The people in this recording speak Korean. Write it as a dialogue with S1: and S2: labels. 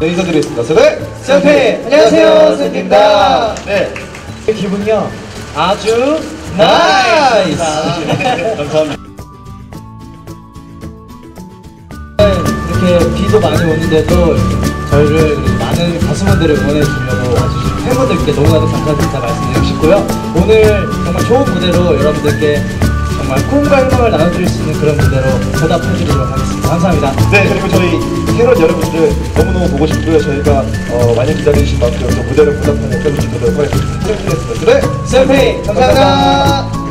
S1: 네, 인사드리겠습니다. Say the name
S2: 셀피! 안녕하세요, 세븐틴입니다.
S1: 네.
S2: 기분이요 아주 nice
S1: 감사합니다.
S2: 이렇게 비도 많이 오는데도 저희를 많은 가수분들을 응원해주려고 와주신 팬분들께 너무나도 감사드린다 말씀드리고 싶고요 오늘 정말 좋은 무대로 여러분들께 정말 꿈과 희망을 나눠드릴 수 있는 그런 무대로 보답해드리도록 하겠습니다 감사합니다
S1: 네, 그리고 저희 캐럿 여러분들 너무너무 보고 싶고요. 저희가 어, 많이 기다리신 만큼 또 무대를 해드리도록 하겠습니다. 네.
S2: 셀피 감사합니다